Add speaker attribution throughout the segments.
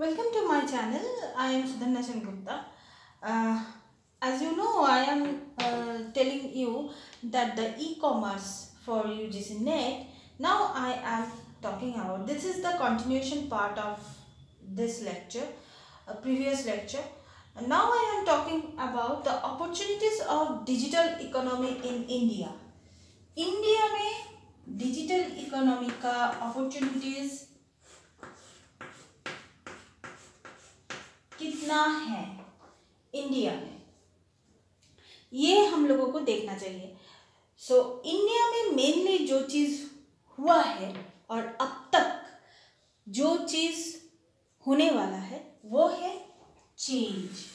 Speaker 1: Welcome to my channel. I am Sudhana Sen Gupta. Uh, as you know, I am uh, telling you that the e-commerce for UGC Net. Now I am talking about. This is the continuation part of this lecture, a previous lecture. Now I am talking about the opportunities of digital economy in India. India में digital economy का opportunities कितना है? India में। ये हम लोगों को देखना चाहिए। सो so, इंडिया में मेनली जो चीज़ हुआ है और अब तक जो चीज़ होने वाला है वो है चेंज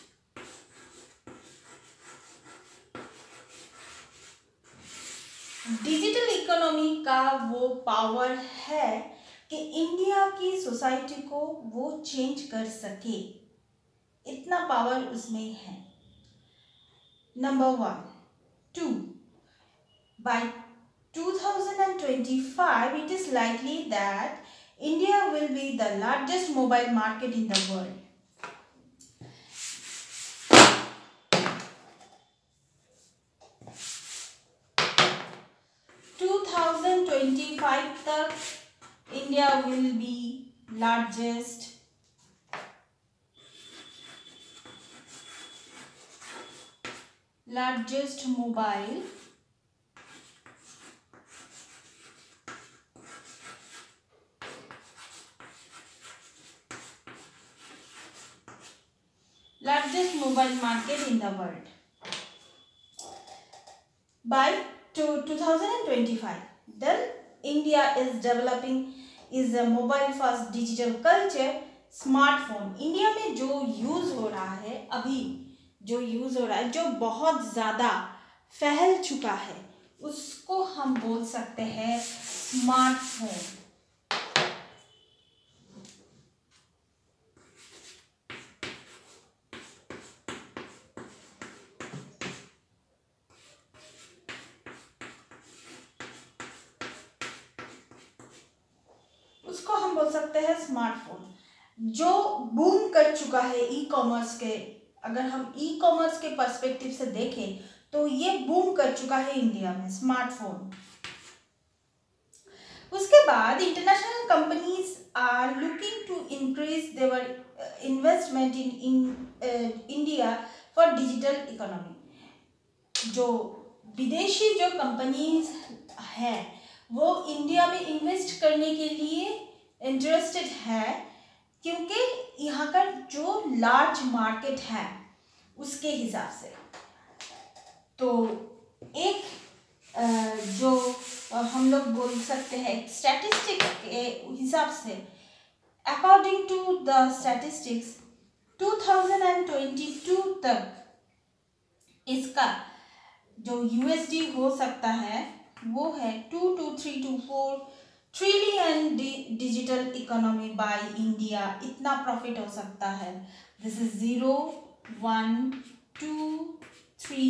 Speaker 1: डिजिटल इकोनॉमी का वो पावर है कि इंडिया की सोसाइटी को वो चेंज कर सके। इतना पावर उसमें है number one two by 2025 it is likely that India will be the largest mobile market in the world twenty five तक India will be largest largest mobile largest mobile market in the world by to 2025 then india is developing is a mobile first digital culture smartphone India में जो use हो रहा है अभी जो use हो रहा है, जो बहुत ज़्यादा फैल चुका है, उसको हम बोल सकते हैं स्मार्टफ़ोन उसको हम बोल सकते हैं स्मार्टफ़ोन जो बूम कर चुका है ई कॉमर्स के अगर हम ई कॉमर्स के पर्सपेक्टिव से देखें तो ये बूम कर चुका है इंडिया में स्मार्टफ़ोन उसके बाद international companies are looking to increase their investment in India for digital economy जो विदेशी जो कंपनीज़ हैं, वो इंडिया में इन्वेस्ट करने के लिए इंटरेस्टेड है क्योंकि यहाँ का जो लार्ज मार्केट है, उसके हिसाब से। तो एक जो हम लोग बोल सकते हैं स्टैटिस्टिक के हिसाब से अकॉर्डिंग टू द स्टैटिस्टिक्स 2022 तक इसका जो यूएसडी हो सकता है, वो है two two three two four trillion digital economy by India इतना प्रॉफिट हो सकता है। This is zero one two three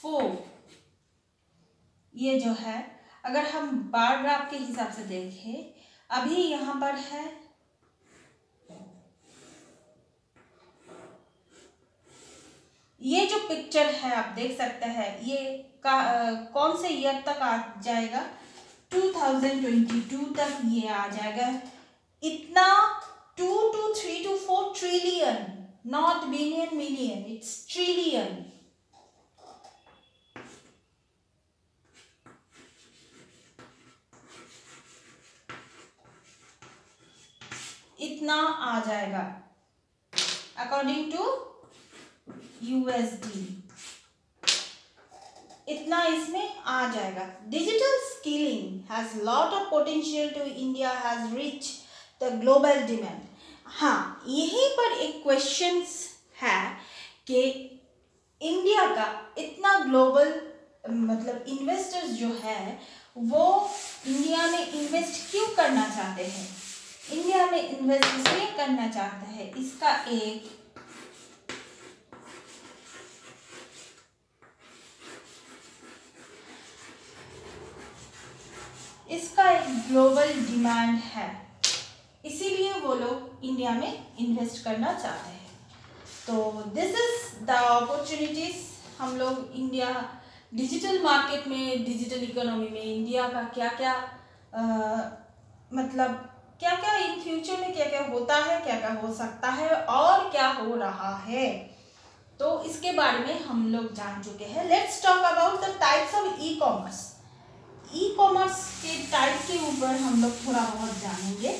Speaker 1: four ये जो है अगर हम बार ग्राफ के हिसाब से देखें अभी यहाँ पर है ये जो पिक्चर है आप देख सकते हैं ये का आ, कौन से ईयर तक आ जाएगा? 2022 तक ये आ जाएगा। इतना two two three two four trillion not billion million it's trillion इतना आ जाएगा। अकॉर्डिंग टू यूएसडी इतना इसमें आ जाएगा। Digital skilling has lot of potential to India has reach the global demand हाँ यहीं पर एक क्वेश्चन है कि इंडिया का इतना ग्लोबल मतलब इन्वेस्टर्स जो है, वो इंडिया में इन्वेस्ट क्यों करना चाहते हैं? इंडिया में इन्वेस्ट इसलिए करना चाहते हैं, इसका एक इसका एक ग्लोबल डिमांड है। इसीलिए वो लोग इंडिया में इन्वेस्ट करना चाहते हैं। तो दिस इज़ द अपॉर्चुनिटीज़ हम लोग इंडिया डिजिटल मार्केट में डिजिटल इकोनॉमी में इंडिया का क्या क्या आ, मतलब क्या क्या इन फ्यूचर में क्या क्या होता है क्या क्या हो सकता है और क्या हो रहा है। तो इसके बारे में हम लोग जान चुके हैं। Let's talk about the types of e commerce e commerce के टाइप के ऊपर हम लोग थोड़ा बहुत जानेंगे।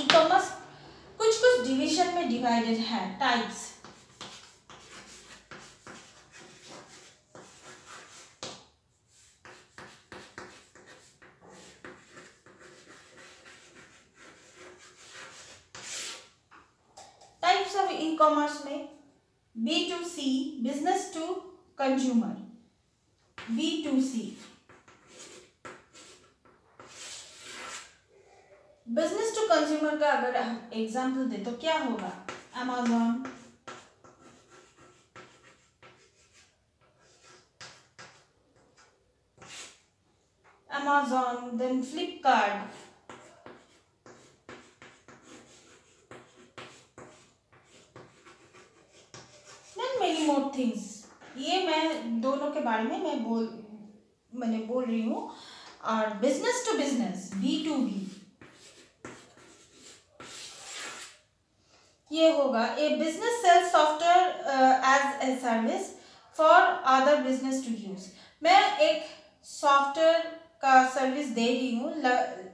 Speaker 1: ई कॉमर्स कुछ कुछ डिवीज़न में डिवाइडेड है types types of e commerce में B to C business to consumer B to C business to consumer का अगर एग्ज़ाम्पल दे तो क्या होगा? Amazon Amazon then Flipkart many more things ये मैं दोनों के बारे में मैं बोल, मैंने बोल रही हूँ। और business to business B to B ये होगा। A business sell software as a service for other business to use मैं एक सॉफ्टवेयर का सर्विस दे रही हूँ।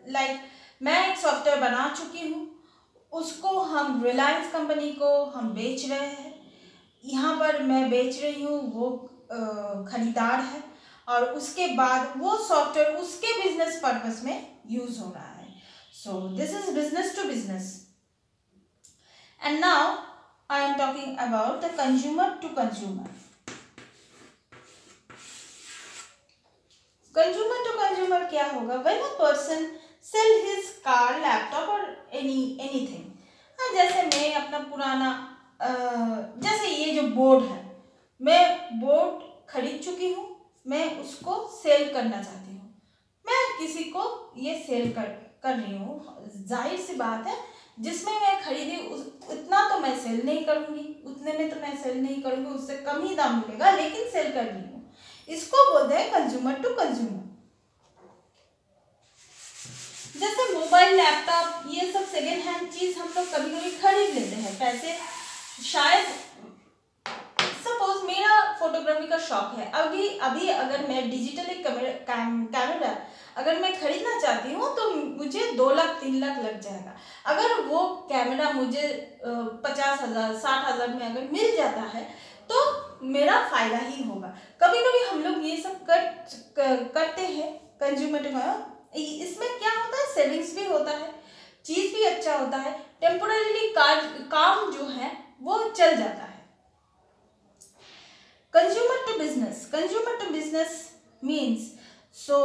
Speaker 1: लाइक मैं एक सॉफ्टवेयर बना चुकी हूँ। उसको हम रिलायंस कंपनी को हम बेच रहे हैं। यहाँ पर मैं बेच रही हूँ। वो ख़रीदार है। और उसके बाद वो सॉफ्टवेयर उसके बिज़नेस पर्पस में यूज़ हो रहा है। So this is business to business And now I am talking about the consumer to consumer. Consumer to consumer क्या होगा when a person sell his car, laptop or any anything. हाँ जैसे मैं अपना पुराना जैसे ये जो बोर्ड है मैं बोर्ड खरीद चुकी हूँ मैं उसको सेल करना चाहती हूँ मैं किसी को ये सेल कर कर रही हूँ ज़ाहिर सी बात है जिसमें मैं खरीदी, उस, उतना तो मैं सेल नहीं करूँगी। उतने में तो मैं सेल नहीं करूँगी, उससे कम ही दाम मिलेगा, लेकिन सेल कर रही हूँ। इसको बोलते हैं कंज्यूमर टू कंज्यूमर जैसे मोबाइल लैपटॉप ये सब सेकेंड हैंड चीज़ हम लोग कभी कभी खरीद लेते हैं, पैसे। शायद सपोज़ मेरा फोटोग्राफी का शौक है। अभी अभी अगर मैं डिजिटली कैमरा अगर मैं खरीदना चाहती हूँ तो मुझे दो लाख तीन लाख लग जाएगा। अगर वो कैमरा मुझे पचास हज़ार साठ हज़ार में अगर मिल जाता है तो मेरा फ़ायदा ही होगा। कभी कभी हम लोग ये सब कर, कर करते हैं कंज्यूमर इसमें क्या होता है? सेविंग्स भी होता है चीज़ भी अच्छा होता है टेम्पोरली काम जो है वो चल जाता है। Consumer to business consumer to business means so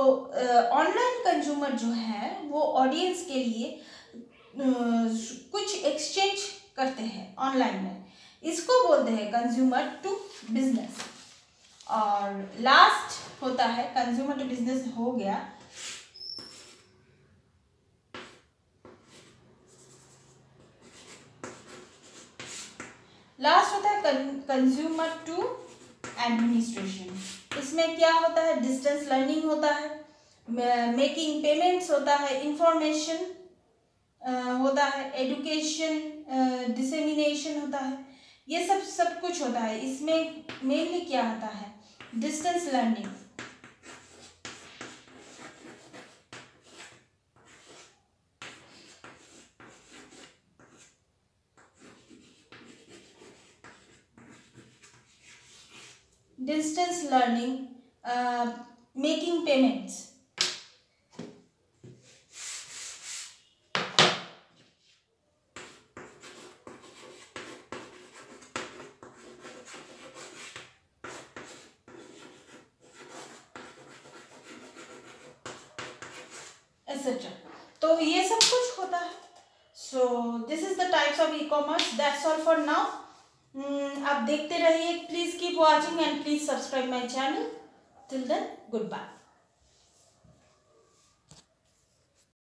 Speaker 1: online consumer जो है वो ऑडियंस के लिए uh, कुछ एक्सचेंज करते हैं ऑनलाइन में। इसको बोलते हैं कंज्यूमर टू बिज़नेस और लास्ट होता है कंज्यूमर टू बिज़नेस हो गया। लास्ट होता है कंज्यूमर टू एडमिनिस्ट्रेशन इसमें क्या होता है? डिस्टेंस लर्निंग होता है मेकिंग पेमेंट्स होता है इंफॉर्मेशन होता है एडुकेशन डिसमिनेशन होता है। ये सब सब कुछ होता है। इसमें मेनली क्या होता है? Distance learning distance learning making payments payments. तो ये सब कुछ होता है. So this is the types of e commerce that's all for now आप देखते रहिए please keep watching and please subscribe my channel till then good bye